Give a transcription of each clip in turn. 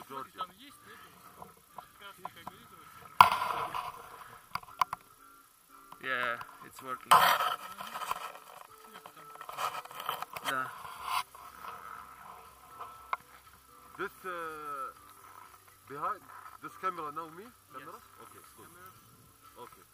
Джорджи. Там есть, Yeah, it's working. Да. This uh, behind this camera now me camera? Yes. Okay, Okay.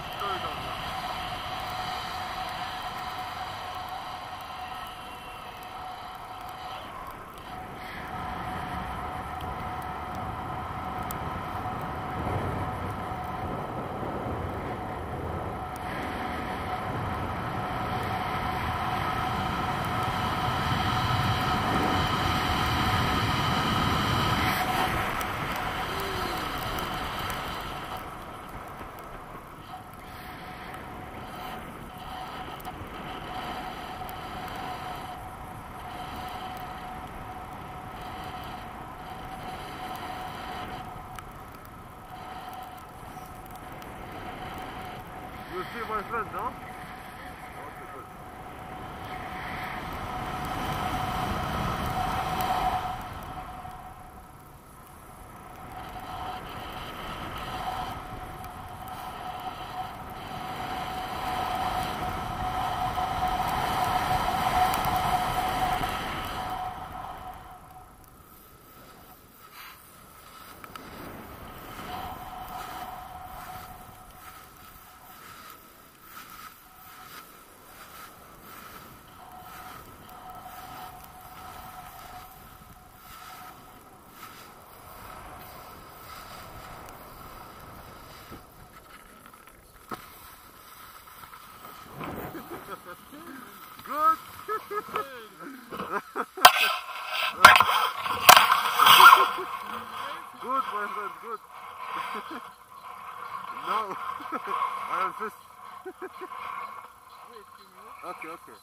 third, third Je suis moi dedans. No, I am fist. Wait, can you? Okay, okay.